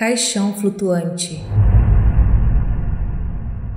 Caixão flutuante.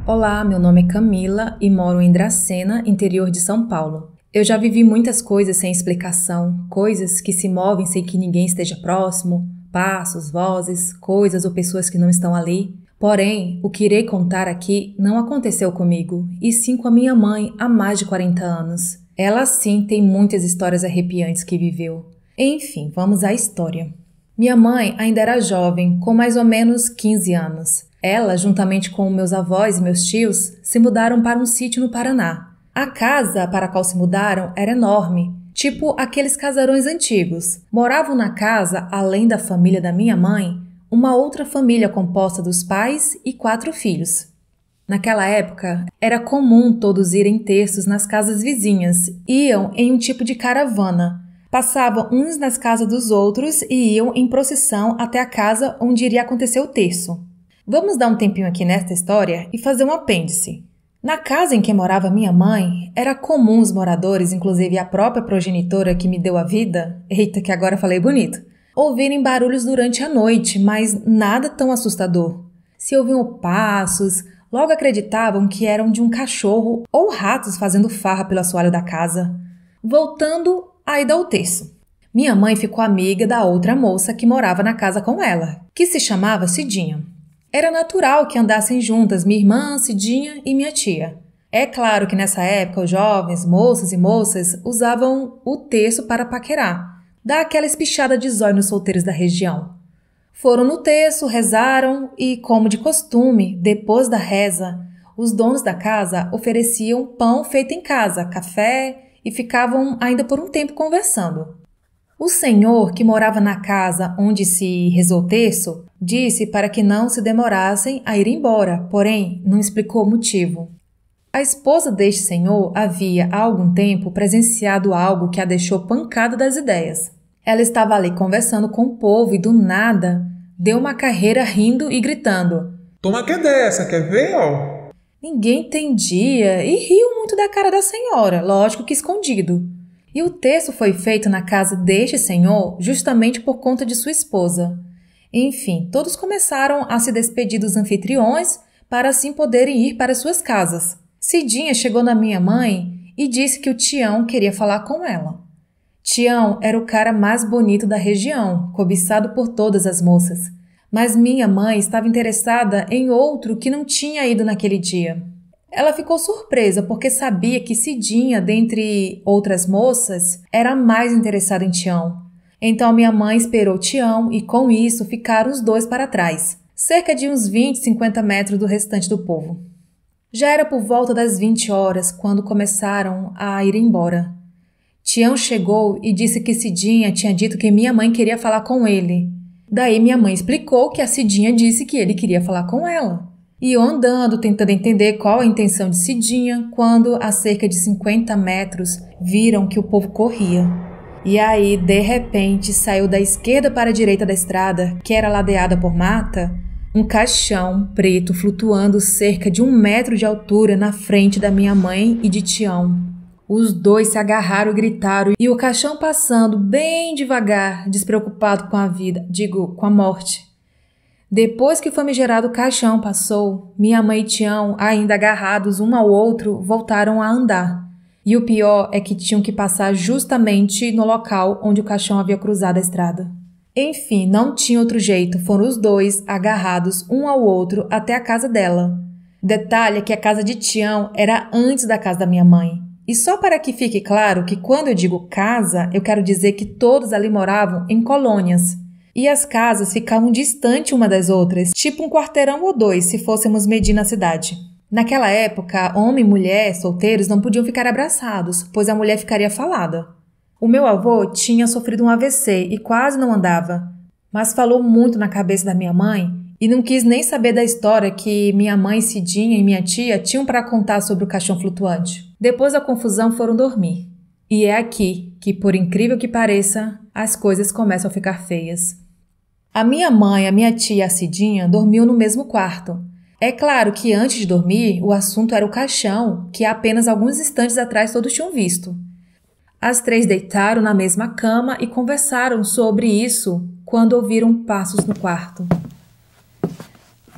Olá, meu nome é Camila e moro em Dracena, interior de São Paulo. Eu já vivi muitas coisas sem explicação, coisas que se movem sem que ninguém esteja próximo, passos, vozes, coisas ou pessoas que não estão ali. Porém, o que irei contar aqui não aconteceu comigo, e sim com a minha mãe há mais de 40 anos. Ela sim tem muitas histórias arrepiantes que viveu. Enfim, vamos à história. Minha mãe ainda era jovem, com mais ou menos 15 anos. Ela, juntamente com meus avós e meus tios, se mudaram para um sítio no Paraná. A casa para a qual se mudaram era enorme, tipo aqueles casarões antigos. Moravam na casa, além da família da minha mãe, uma outra família composta dos pais e quatro filhos. Naquela época, era comum todos irem terços nas casas vizinhas, iam em um tipo de caravana, passavam uns nas casas dos outros e iam em procissão até a casa onde iria acontecer o terço. Vamos dar um tempinho aqui nesta história e fazer um apêndice. Na casa em que morava minha mãe, era comum os moradores, inclusive a própria progenitora que me deu a vida, eita que agora falei bonito, ouvirem barulhos durante a noite, mas nada tão assustador. Se ouviam passos, logo acreditavam que eram de um cachorro ou ratos fazendo farra pelo assoalho da casa. Voltando Aí dá o terço. Minha mãe ficou amiga da outra moça que morava na casa com ela, que se chamava Cidinha. Era natural que andassem juntas minha irmã, Cidinha e minha tia. É claro que nessa época os jovens, moças e moças, usavam o terço para paquerar, dar aquela espichada de zóio nos solteiros da região. Foram no terço, rezaram e, como de costume, depois da reza, os donos da casa ofereciam pão feito em casa, café e ficavam ainda por um tempo conversando. O senhor, que morava na casa onde se rezou terço, disse para que não se demorassem a ir embora, porém não explicou o motivo. A esposa deste senhor havia há algum tempo presenciado algo que a deixou pancada das ideias. Ela estava ali conversando com o povo e do nada deu uma carreira rindo e gritando: Toma que dessa, quer ver, ó? Ninguém entendia e riu muito da cara da senhora, lógico que escondido. E o texto foi feito na casa deste senhor justamente por conta de sua esposa. Enfim, todos começaram a se despedir dos anfitriões para assim poderem ir para suas casas. Cidinha chegou na minha mãe e disse que o Tião queria falar com ela. Tião era o cara mais bonito da região, cobiçado por todas as moças mas minha mãe estava interessada em outro que não tinha ido naquele dia. Ela ficou surpresa porque sabia que Cidinha, dentre outras moças, era mais interessada em Tião. Então minha mãe esperou Tião e com isso ficaram os dois para trás, cerca de uns 20, 50 metros do restante do povo. Já era por volta das 20 horas quando começaram a ir embora. Tião chegou e disse que Cidinha tinha dito que minha mãe queria falar com ele Daí minha mãe explicou que a Cidinha disse que ele queria falar com ela. E andando, tentando entender qual a intenção de Cidinha, quando a cerca de 50 metros viram que o povo corria. E aí, de repente, saiu da esquerda para a direita da estrada, que era ladeada por mata, um caixão preto flutuando cerca de um metro de altura na frente da minha mãe e de Tião. Os dois se agarraram e gritaram, e o caixão passando bem devagar, despreocupado com a vida, digo, com a morte. Depois que o famigerado caixão passou, minha mãe e Tião, ainda agarrados um ao outro, voltaram a andar. E o pior é que tinham que passar justamente no local onde o caixão havia cruzado a estrada. Enfim, não tinha outro jeito, foram os dois agarrados um ao outro até a casa dela. Detalhe é que a casa de Tião era antes da casa da minha mãe. E só para que fique claro que quando eu digo casa, eu quero dizer que todos ali moravam em colônias. E as casas ficavam distante uma das outras, tipo um quarteirão ou dois, se fôssemos medir na cidade. Naquela época, homem e mulher solteiros não podiam ficar abraçados, pois a mulher ficaria falada. O meu avô tinha sofrido um AVC e quase não andava, mas falou muito na cabeça da minha mãe e não quis nem saber da história que minha mãe Cidinha e minha tia tinham para contar sobre o caixão flutuante. Depois da confusão foram dormir. E é aqui que, por incrível que pareça, as coisas começam a ficar feias. A minha mãe, a minha tia a Cidinha dormiam no mesmo quarto. É claro que antes de dormir, o assunto era o caixão, que apenas alguns instantes atrás todos tinham visto. As três deitaram na mesma cama e conversaram sobre isso quando ouviram passos no quarto.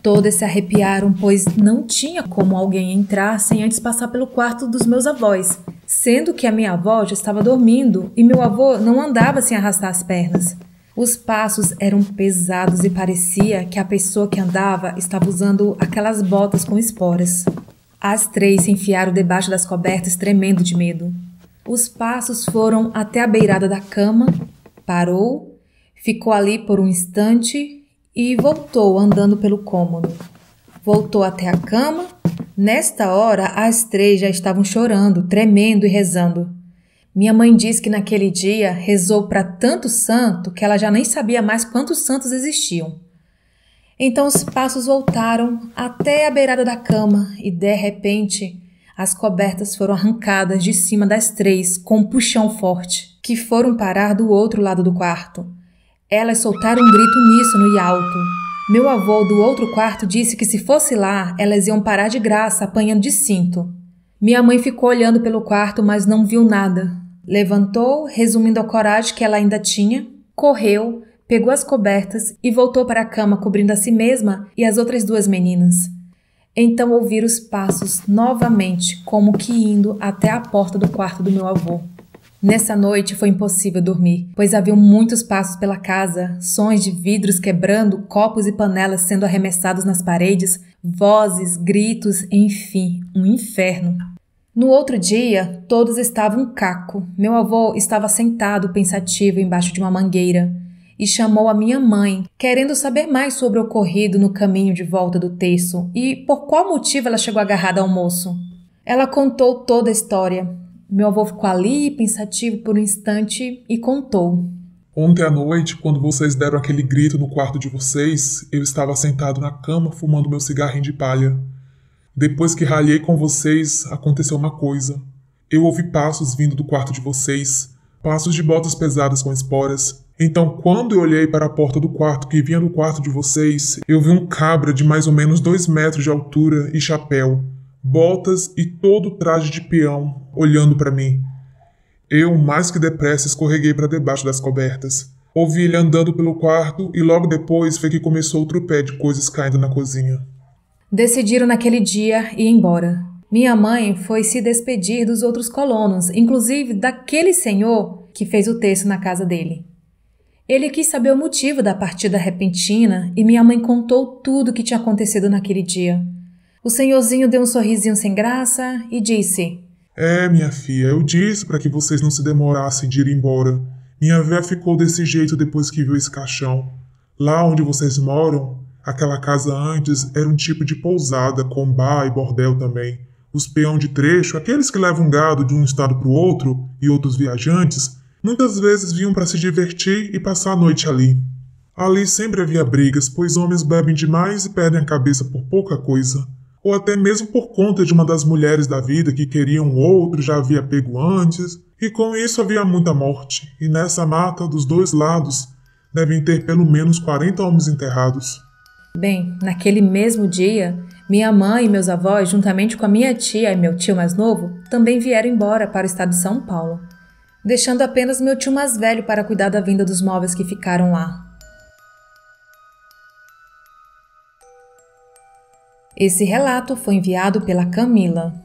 Todas se arrepiaram, pois não tinha como alguém entrar sem antes passar pelo quarto dos meus avós, sendo que a minha avó já estava dormindo e meu avô não andava sem arrastar as pernas. Os passos eram pesados e parecia que a pessoa que andava estava usando aquelas botas com esporas. As três se enfiaram debaixo das cobertas, tremendo de medo. Os passos foram até a beirada da cama, parou, ficou ali por um instante e voltou andando pelo cômodo. Voltou até a cama. Nesta hora, as três já estavam chorando, tremendo e rezando. Minha mãe diz que naquele dia rezou para tanto santo que ela já nem sabia mais quantos santos existiam. Então os passos voltaram até a beirada da cama e de repente as cobertas foram arrancadas de cima das três com um puxão forte, que foram parar do outro lado do quarto. Elas soltaram um grito uníssono e alto. Meu avô do outro quarto disse que se fosse lá, elas iam parar de graça apanhando de cinto. Minha mãe ficou olhando pelo quarto, mas não viu nada. Levantou, resumindo a coragem que ela ainda tinha, correu, pegou as cobertas e voltou para a cama cobrindo a si mesma e as outras duas meninas. Então ouvi os passos novamente, como que indo até a porta do quarto do meu avô. Nessa noite foi impossível dormir, pois havia muitos passos pela casa, sons de vidros quebrando, copos e panelas sendo arremessados nas paredes, vozes, gritos, enfim, um inferno. No outro dia, todos estavam caco. Meu avô estava sentado pensativo embaixo de uma mangueira e chamou a minha mãe, querendo saber mais sobre o ocorrido no caminho de volta do terço e por qual motivo ela chegou agarrada ao moço. Ela contou toda a história, meu avô ficou ali, pensativo por um instante, e contou. Ontem à noite, quando vocês deram aquele grito no quarto de vocês, eu estava sentado na cama fumando meu cigarrinho de palha. Depois que ralhei com vocês, aconteceu uma coisa. Eu ouvi passos vindo do quarto de vocês, passos de botas pesadas com esporas. Então, quando eu olhei para a porta do quarto que vinha do quarto de vocês, eu vi um cabra de mais ou menos dois metros de altura e chapéu, botas e todo o traje de peão, olhando para mim. Eu, mais que depressa, escorreguei para debaixo das cobertas. Ouvi ele andando pelo quarto e logo depois foi que começou o tropé de coisas caindo na cozinha. Decidiram naquele dia ir embora. Minha mãe foi se despedir dos outros colonos, inclusive daquele senhor que fez o texto na casa dele. Ele quis saber o motivo da partida repentina e minha mãe contou tudo o que tinha acontecido naquele dia. O senhorzinho deu um sorrisinho sem graça e disse: É, minha filha, eu disse para que vocês não se demorassem de ir embora. Minha véia ficou desse jeito depois que viu esse caixão. Lá onde vocês moram, aquela casa antes era um tipo de pousada com bar e bordel também. Os peão de trecho, aqueles que levam gado de um estado para o outro e outros viajantes, muitas vezes vinham para se divertir e passar a noite ali. Ali sempre havia brigas, pois homens bebem demais e perdem a cabeça por pouca coisa ou até mesmo por conta de uma das mulheres da vida que queria um outro já havia pego antes, e com isso havia muita morte, e nessa mata, dos dois lados, devem ter pelo menos 40 homens enterrados. Bem, naquele mesmo dia, minha mãe e meus avós, juntamente com a minha tia e meu tio mais novo, também vieram embora para o estado de São Paulo, deixando apenas meu tio mais velho para cuidar da venda dos móveis que ficaram lá. Esse relato foi enviado pela Camila.